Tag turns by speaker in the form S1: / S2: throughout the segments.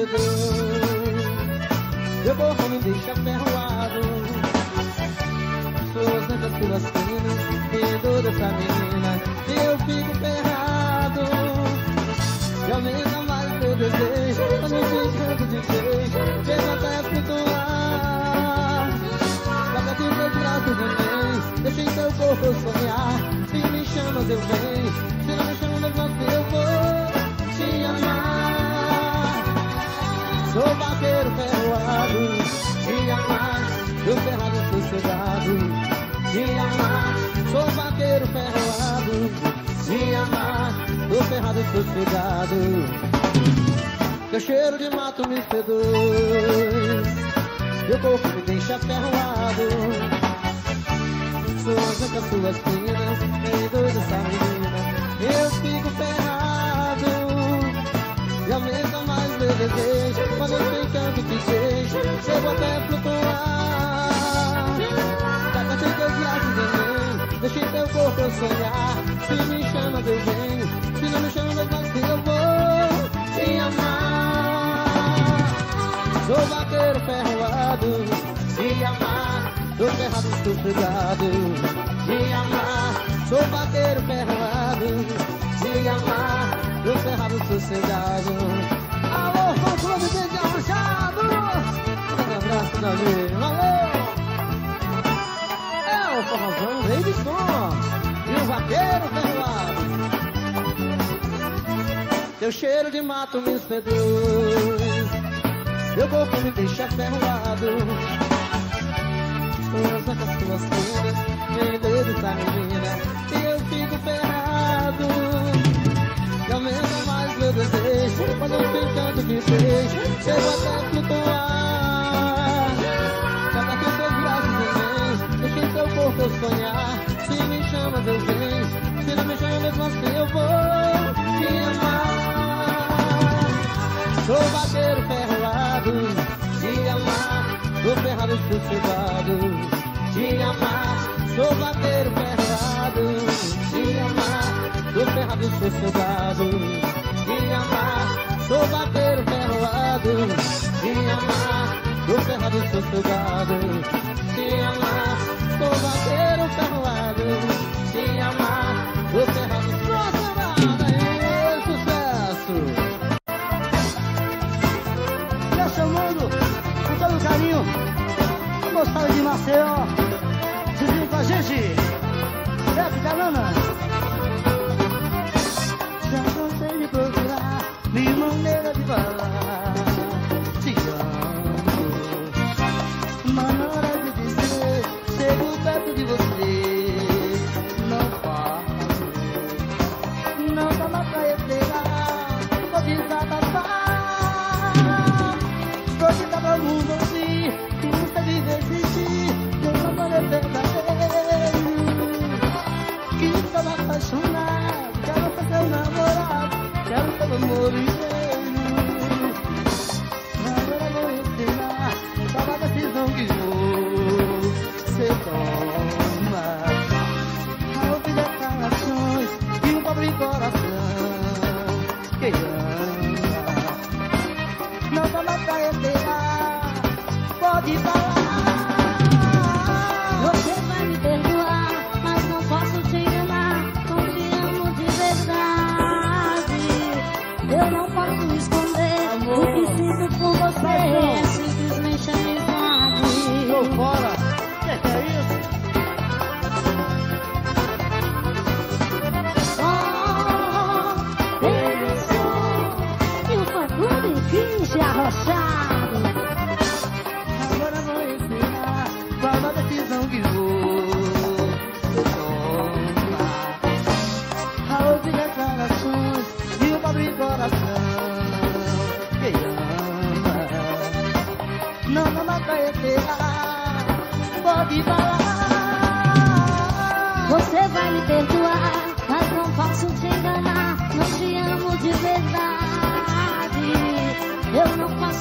S1: seduz Teu corpo me deixa ferroado Suas lentas tuas finas Me dor dessa menina Eu fico ferrado. E aumenta mais meu desejo Quando eu canto de beijo Chego até flutuar. Cada vez meus braços vem Deixa em teu corpo sonhar. Se me chamas eu venho Sou vaqueiro ferroado Te amar Tô ferrado sossegado. Teu cheiro de mato me seduz Teu corpo me deixa ferroado. Suas ancas, suas finas Me dois essa menina. Eu fico ferrado E aumenta mais meu desejo Quando eu sei canto te beijo Chego até flutuar sonhar Se me chama eu venho Se não me chama mas que eu vou Te amar Sou vaqueiro ferroado Te amar Tô ferrado, estou sossegado Te amar Sou vaqueiro ferroado Te amar Tô ferrado, sossegado Alô, fã clube de arrochado Um abraço da gente, valeu Teu cheiro de mato me seduz Teu corpo me deixa ferroado Suas ancas, suas finas Me dedo essa menina E eu fico ferrado. E aumenta mais meu desejo Quando eu ficando de beijo Chego até flutuar Cada que teus braços em mim Deixa em teu corpo eu sonhar Se me chamas eu venho Me chamas mesmo assim eu vou Te amar. Sou vaqueiro ferroado Te amar. Tô ferrado sossegado Te amar. Sou vaqueiro ferroado Te amar. Tô ferrado sossegado Te amar. Sou vaqueiro ferroado Te amar. Tô ferrado sossegado
S2: Gostava de Maceió. Juntinho com a gente. Pepe Galana. Já cansei de procurar minha maneira de falar. Amor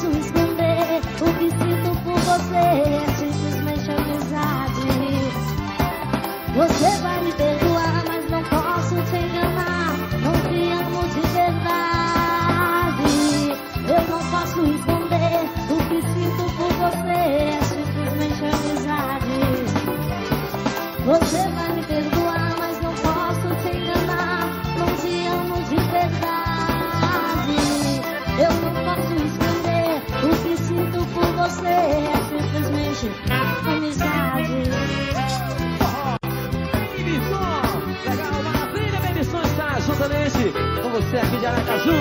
S3: Eu
S4: Aracaju.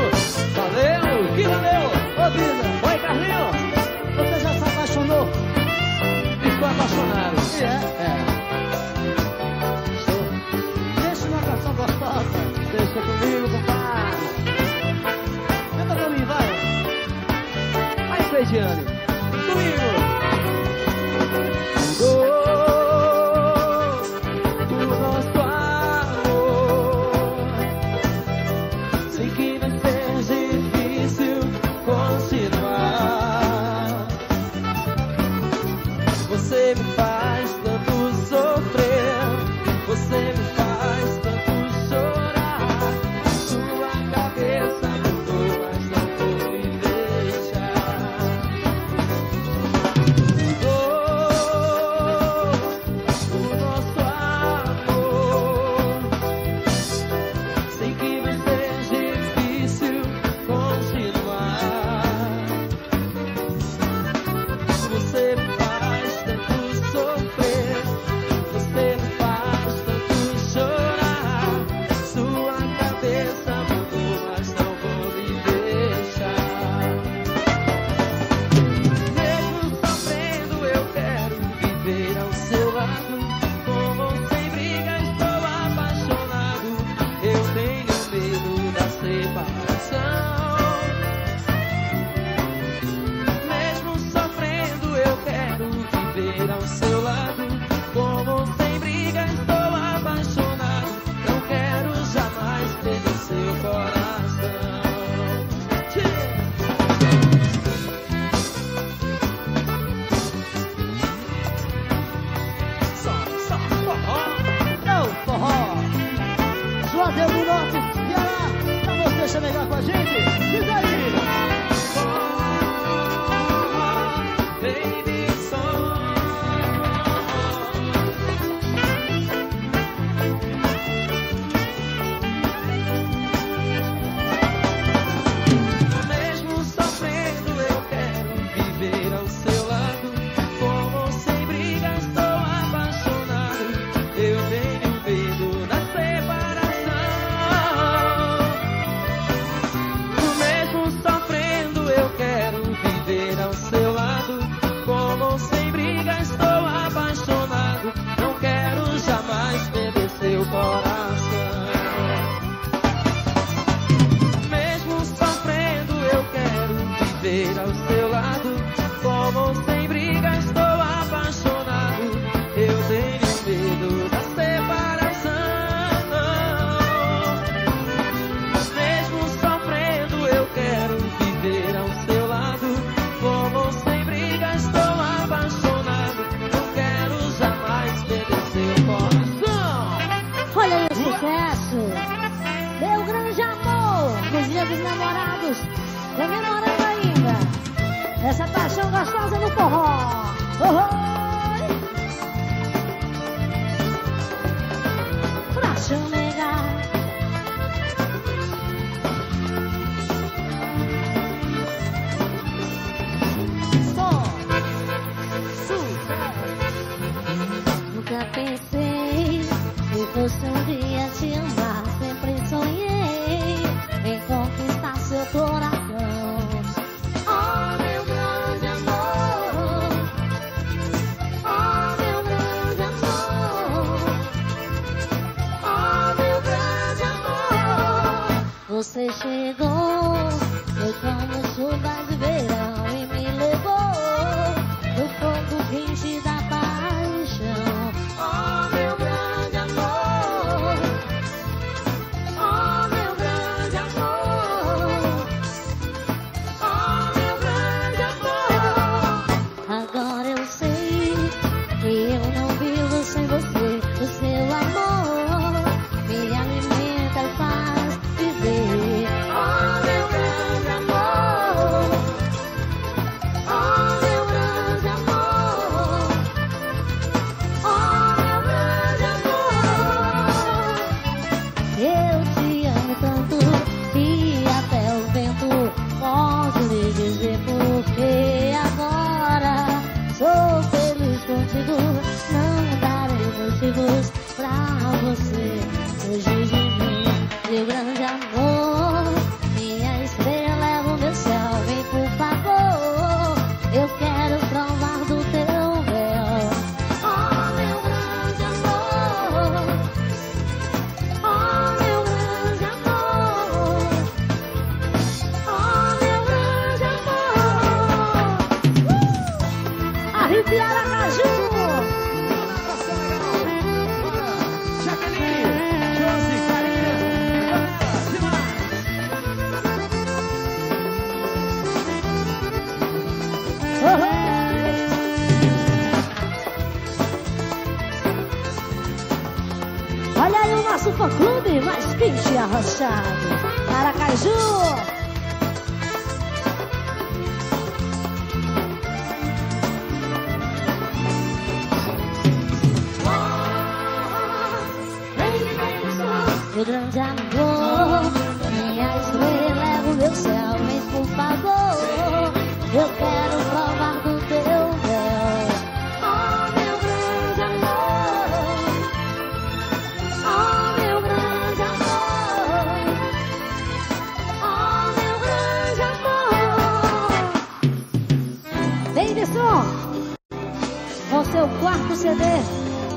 S4: seu
S3: quarto CD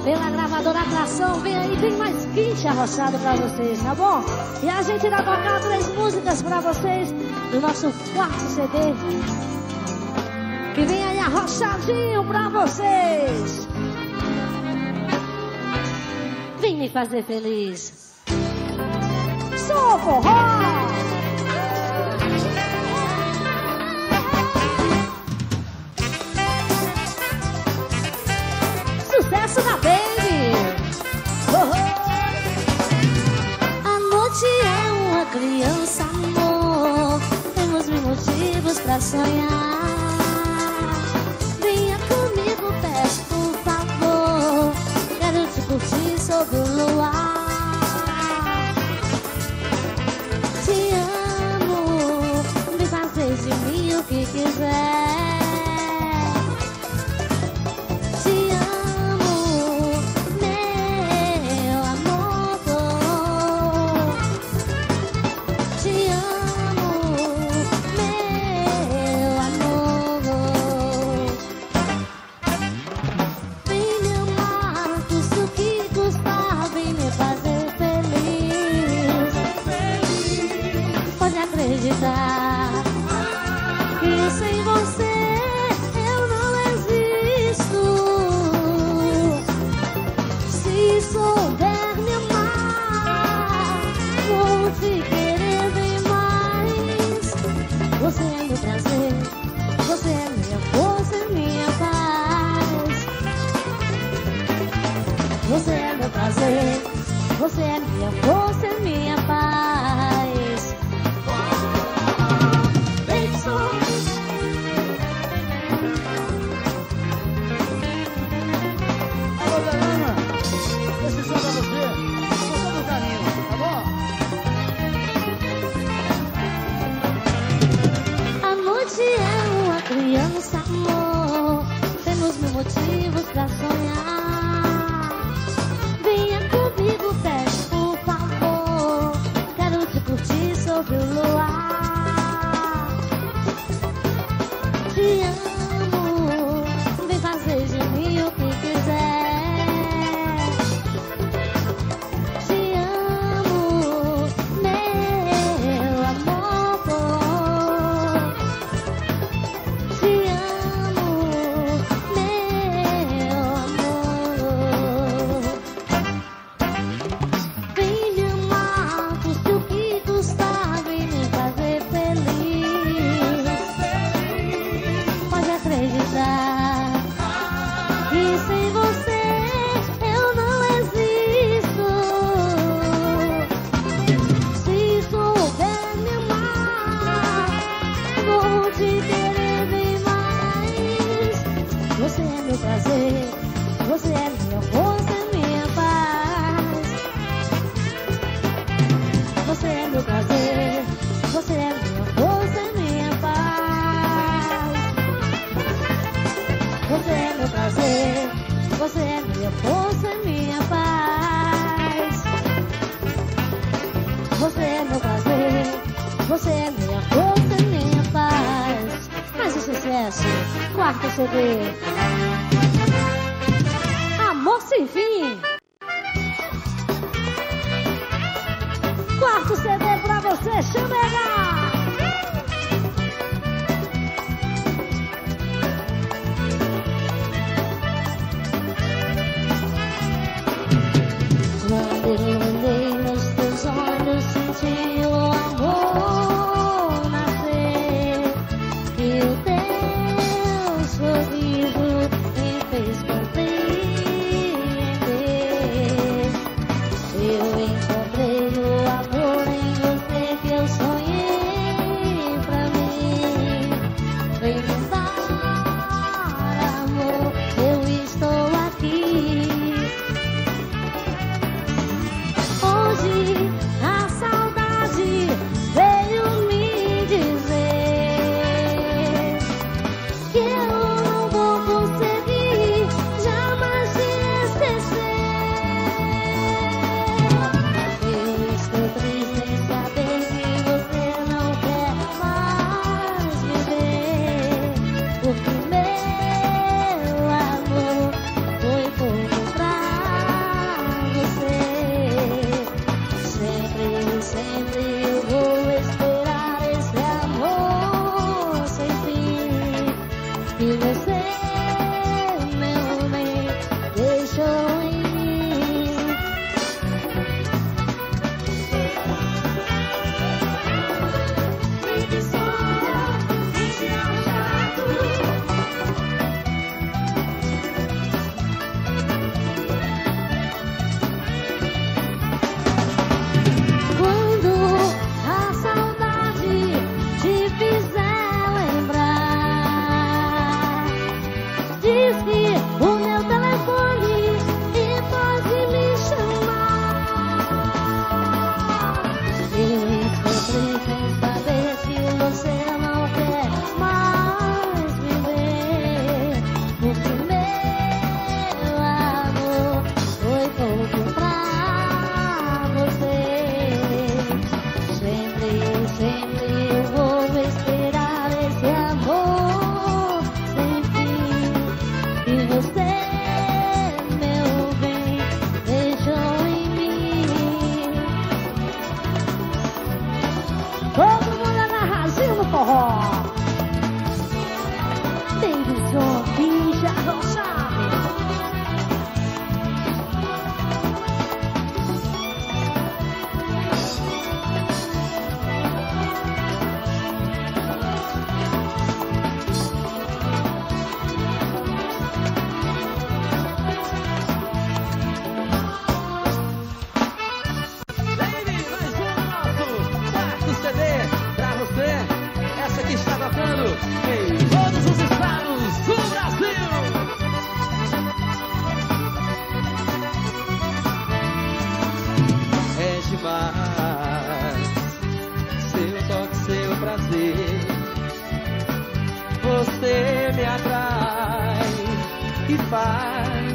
S3: pela gravadora Atração. Vem aí, tem mais kit arrochado pra vocês, tá bom? E a gente irá tocar três músicas pra vocês do nosso quarto CD. que vem aí arrochadinho pra vocês. Vem me fazer feliz. Sou forró! Sugar Baby. Oh, oh. A noite é uma criança, amor. Temos mil motivos pra sonhar. Oh. meu prazer. Você é minha força, minha paz. Você é meu prazer. Você é minha força, minha paz.
S5: Mais um sucesso, quarto CD. Amor sem fim. Quarto CD pra você,
S3: chama ela! faz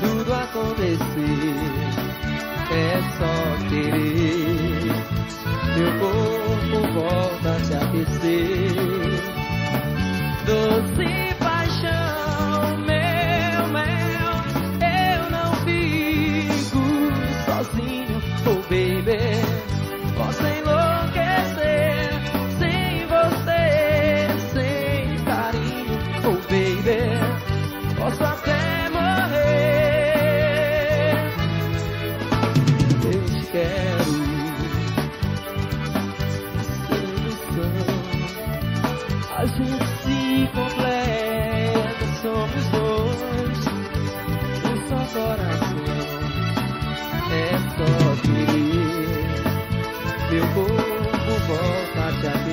S3: tudo acontecer. É só querer. Meu corpo volta a te aquecer. Doce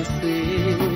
S3: see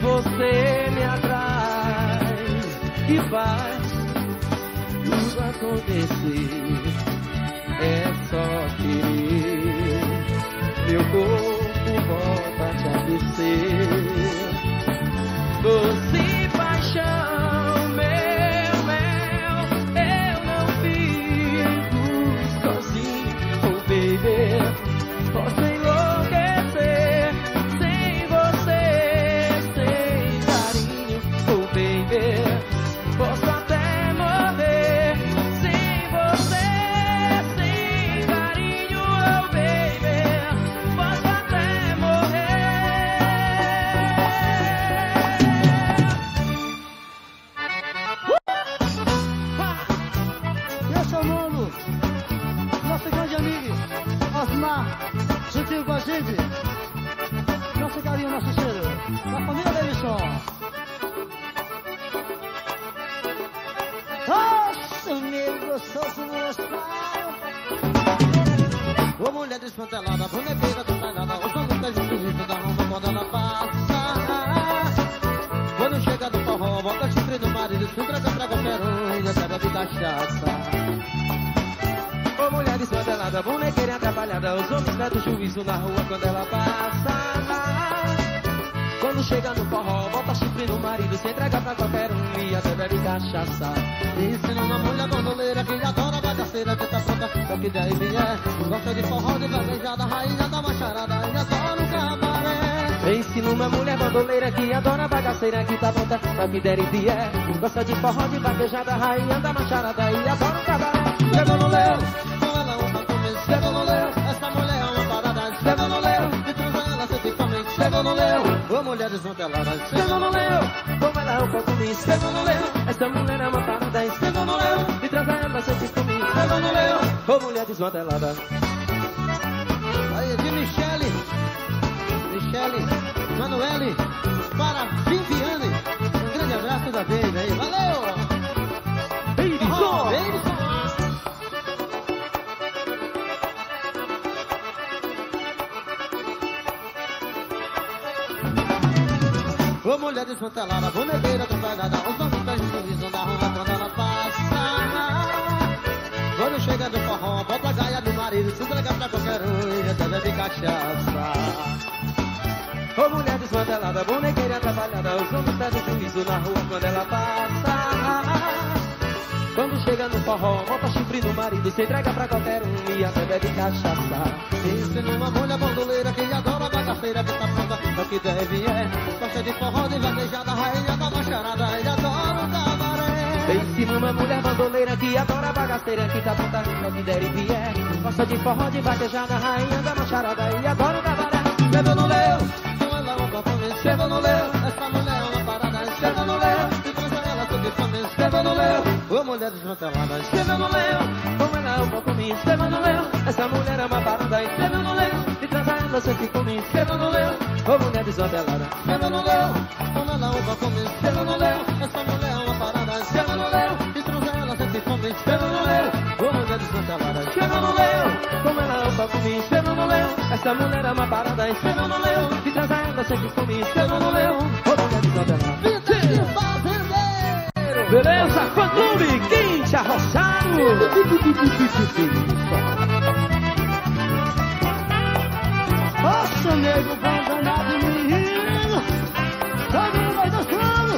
S3: Você
S4: me atrai e faz tudo acontecer. É só querer. Meu corpo volta a te aquecer.
S1: Marido Se entrega pra qualquer um e até bebe cachaça Ensina uma mulher bandoleira que adora bagaceira, que tá pronta pra que der e vier. Gosta de forró, de vaquejada, rainha da macharada e adora o cabaré.
S4: Ensina uma mulher bandoleira que adora bagaceira Que tá pronta pra que der e vier Gosta de forró, de vaquejada, rainha da macharada E adora o cabaré Chegou no leão,
S1: Com ela comer, chega no leão. Leão. Ô mulher desmantelada,
S4: Chegou no leão, como ela é um pouco me Chegou no leão, essa mulher é uma parada Chegou no leão, e traz ela sempre comigo. Chegou no leão, ô mulher desmantelada.
S1: Aí, de Michele, Michele, Manuele, para Viviane. Um grande abraço da Baby aí, mulher desmantelada, bonequeira trabalhada, os homens têm juízo na rua quando ela passa. Quando chega do forró, bota a gaia do marido, se entrega pra qualquer um e até bebe cachaça.
S4: Ô mulher desmantelada, bonequeira atrapalhada Os homens pedem juízo na rua quando ela passa Quando chega no forró, bota chifre no marido Se entrega pra qualquer um e até bebe cachaça
S1: Ensina uma mulher bandoleira que adora que tá pronta pra que deve é. Gosta de forró, de vaquejada, rainha da macharada e adora o cabaré.
S4: Ensina uma mulher bandoleira que adora bagaceira Que tá pronta pra que der e vier Gosta de forró, de vaquejada, rainha da macharada E adora o cabaré Chegou no leão,
S1: Com ela uma compromisso, chega no leão. Essa mulher é uma parada, chega no leão. E transa ela sob fome, chega no leão. Ô mulher desmantelada,
S4: Chega no como ela é um pouco me Chega no leão, essa mulher é uma parada E chega no leão, e traz ela sempre comigo Chega no leão, ô mulher desmantelada
S1: chega no leão. Com ela uma compromisso, chega no leão. Essa mulher é uma parada, chega no leão. E transa ela sob fome, chega no leão. Ô mulher desmantelada,
S4: Chega no leão, como ela anda comigo Chega no leão, essa mulher é uma parada chega no leão, e traz ela sempre comigo Chega no leão, ô mulher desmantelada
S1: Vitor Fazendeiro.
S4: Beleza, fã clube, quente,
S2: Nossa, nego, bom danado, menino. Todo mundo vai dançando.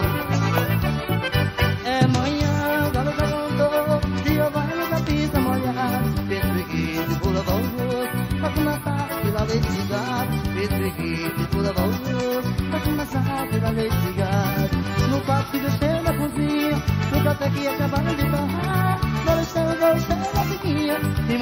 S2: É manhã, o galo perguntou, dia vai no capita molhar. Pesseguido, pula valor, vai começar pela lei de cigarro. Pesseguido, pula valor, vai começar pela lei de cigarro. No quarto que desceu na cozinha, no café que acabaram de barrar. Balançando, balançando a fiquinha, e manhãzinha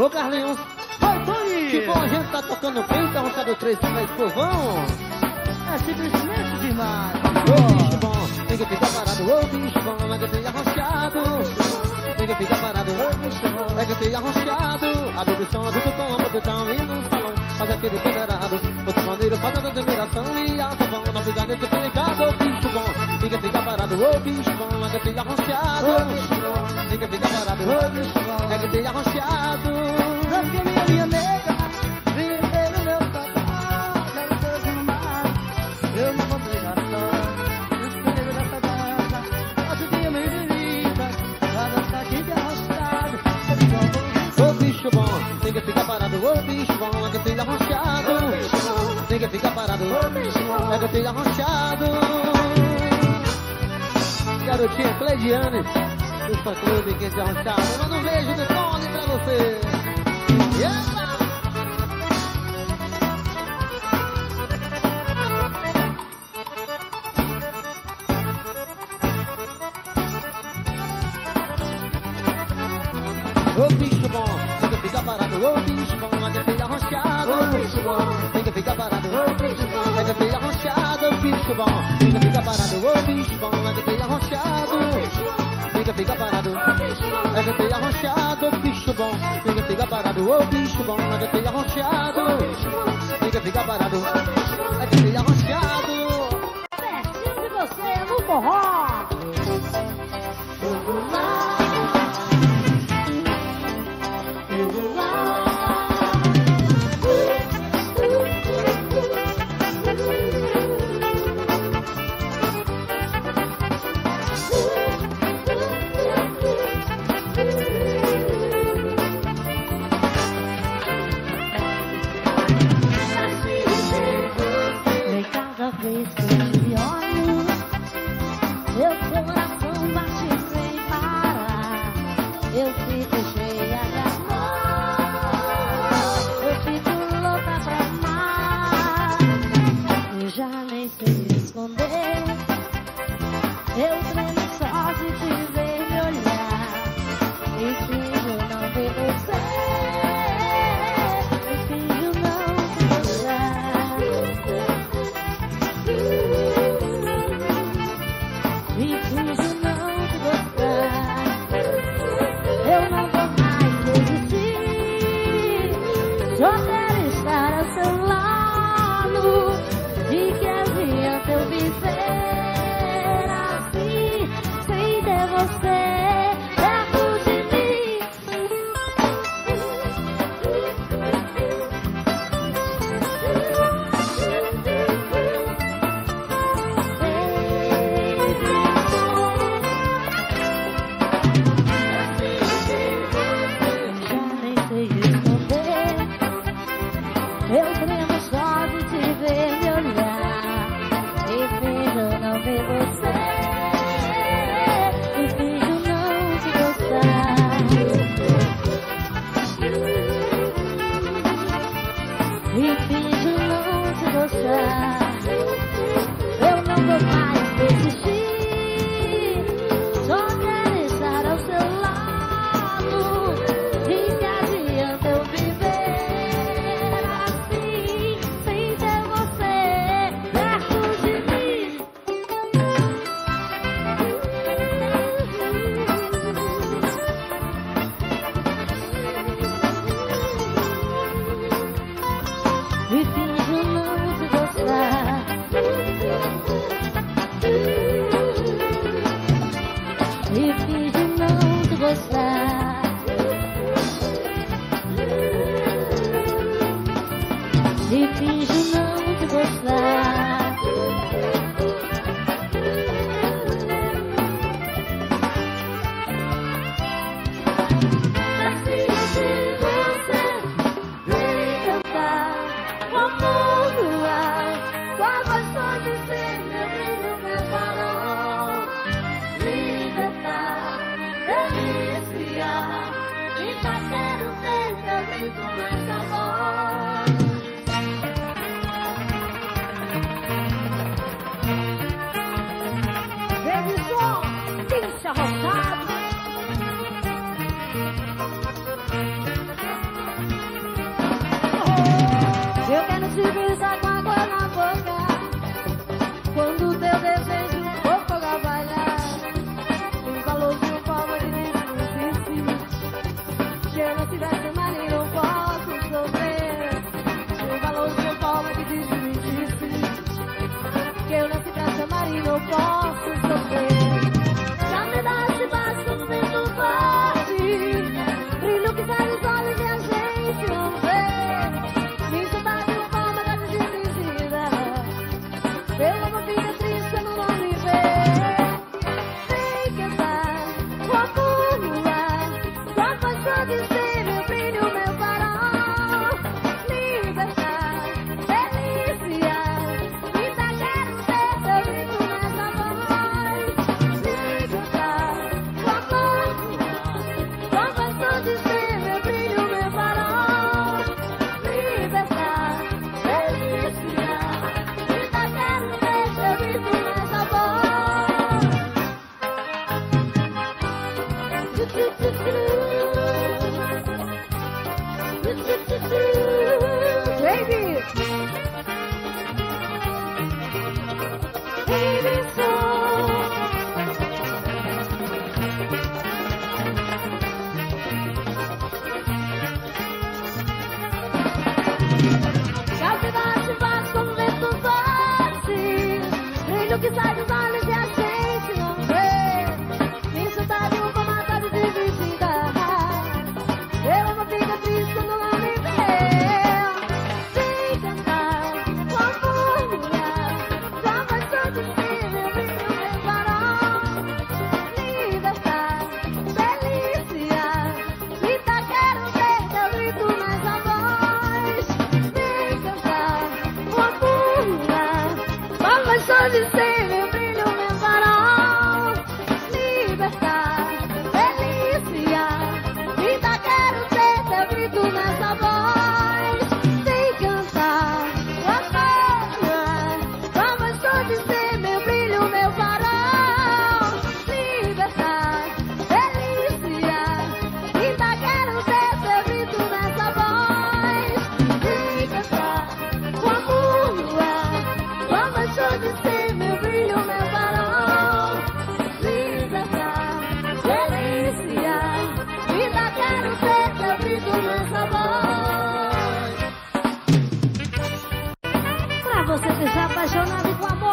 S1: Ô Carlinhos,
S2: Vai, Tony!
S1: que bom a gente tá tocando bem, tá arrochado 3 mais povão.
S2: É simplesmente demais.
S1: Ô bicho bom, ninguém fica parado, ô bicho bom, é canteiro arrochado. Ninguém fica parado, ô bicho bom, é canteiro arrochado. A bebição adulto com a multidão e no salão faz aquele federado. Outro maneiro faz a admiração e a savão na brigada de pelicado. Ô bicho parado, ô bicho bom, é. Ninguém fica parado, ô bom, é arrochado.
S2: Porque minha, minha meu quero seu amado, eu não vou brigar só. Comigo nessa dança, ajudinha meio menina, pra dançar aqui de arrastado. Eu te falo no grito,
S1: Ô bicho bom, fica parado, ô bicho bom, é canteiro arrochado. Ninguém fica parado, ô bicho bom, arrochado. Garotinha Cleidiane, do fã clube quente arrochado. Manda um beijo de Tony pra você. Yeah! Ô bicho bom, ninguém fica parado, ô bicho bom, é canteiro arrochado. Ô bicho bom, é canteiro arrochado. Ô bicho bom, ninguém fica parado, ô bicho bom, é canteiro arrochado. Ninguém fica parado, é canteiro arrochado.
S3: Pertinho de você no forró. E finjo não te gostar. Eu não vou mais Có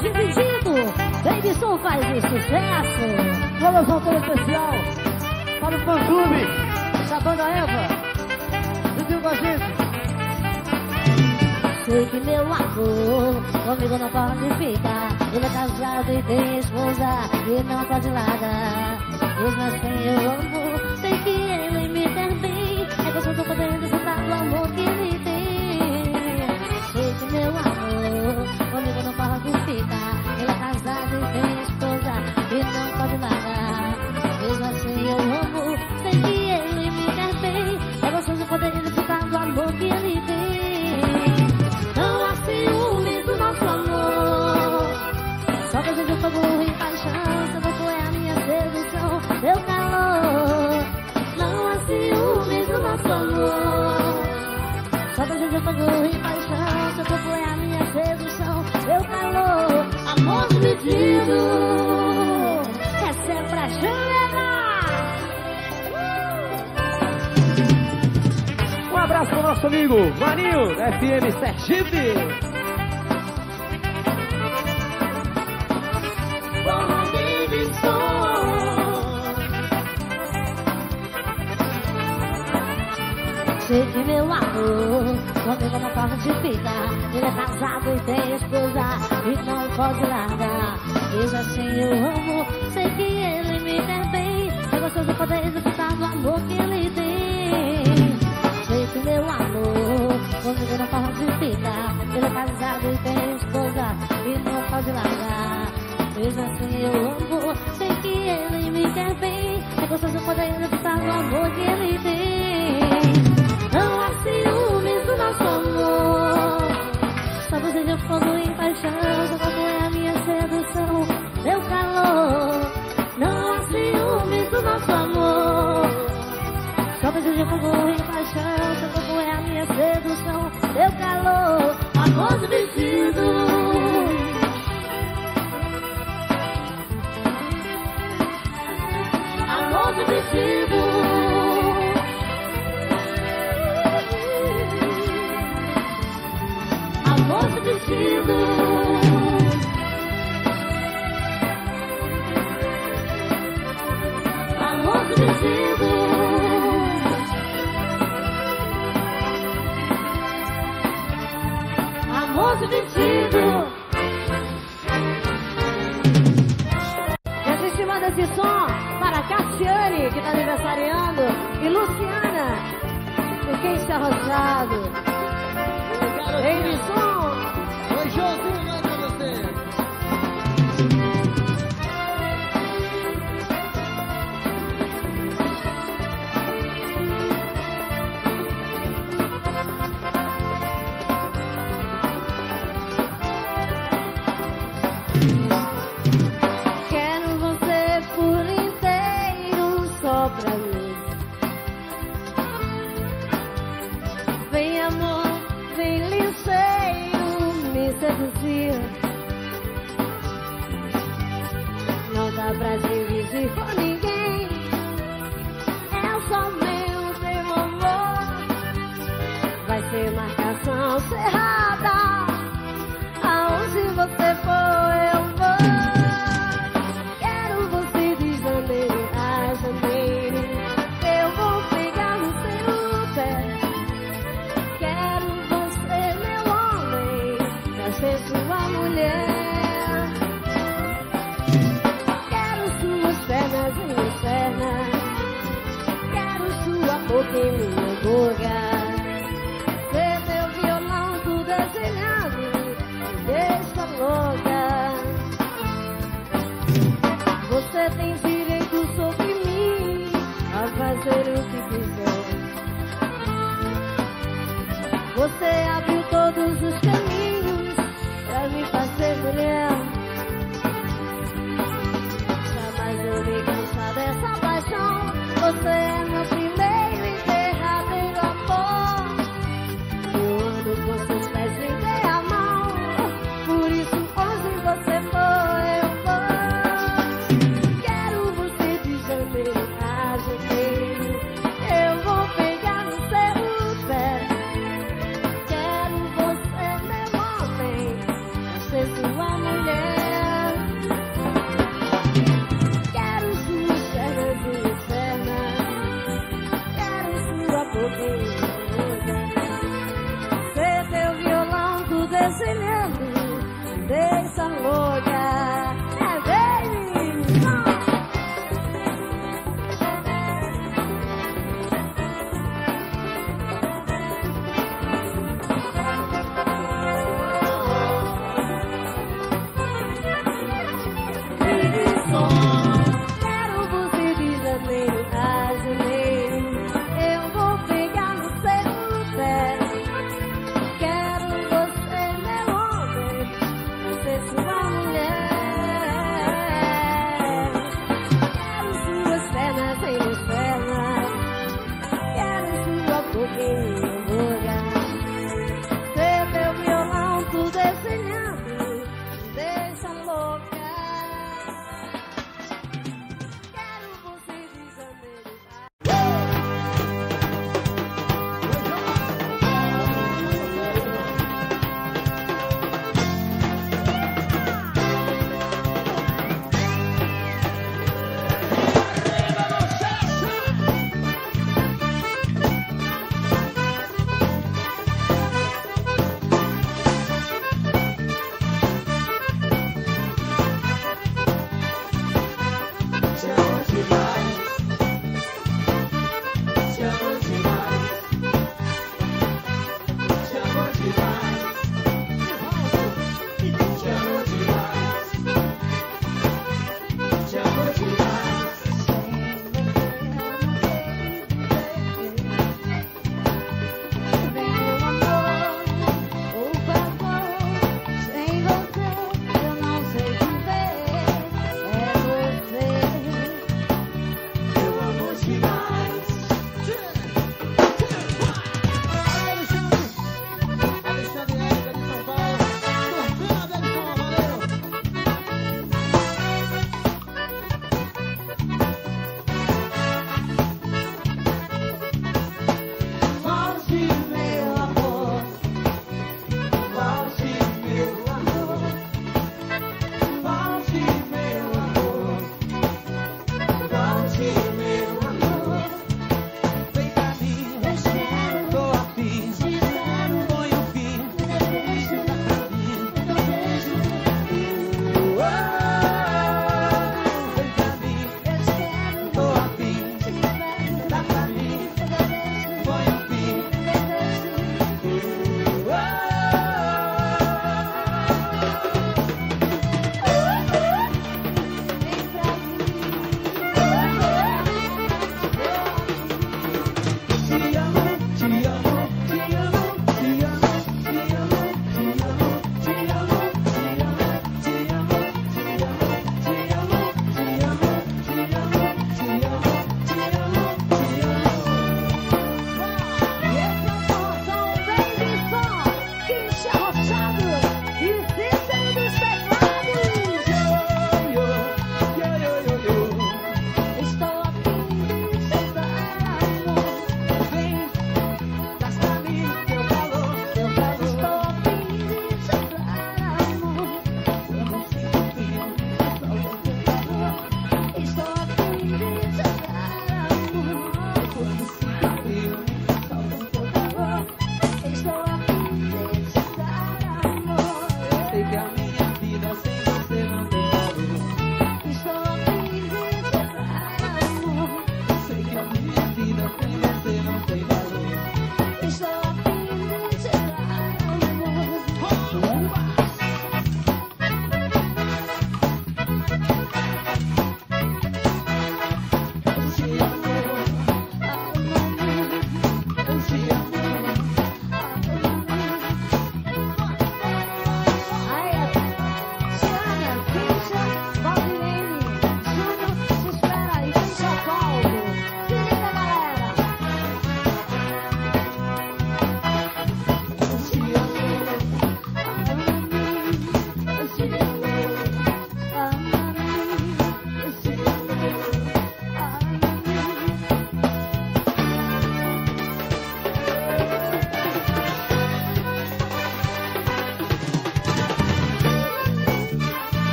S3: dividido. Davidson faz um sucesso.
S1: Vamos Promoção toda especial para o fã clube. Essa banda Eva. Juntinho com a gente.
S3: Sei que meu amor comigo não pode ficar. Ele é casado e tem esposa e não pode largar. Mas tem eu amo.
S4: abraço pro nosso amigo Maninho, da FM Sergipe.
S3: Sei que meu amor só vive na forma de vida. Ele é casado e tem esposa e não pode largar. Mesmo assim eu amo, sei que ele me quer bem. É gostoso poder executar o amor que eu Você não fala de ficar. Ele é casado e tem esposa e não pode largar. Mesmo assim eu amo, sei que ele me quer bem. É gostoso poder ele o amor que ele tem. Não há ciúmes do nosso amor. Só desejo fogo em paixão, como é a minha sedução, meu calor. Não há ciúmes do nosso amor. Mas hoje acabou em paixão Seu corpo é a minha sedução Meu calor, amor dividido Amor dividido vestido. Amor do vestido. nosso vestido. E a gente manda esse som para Cassiane, que está aniversariando, e Luciana, o queixo arrojado.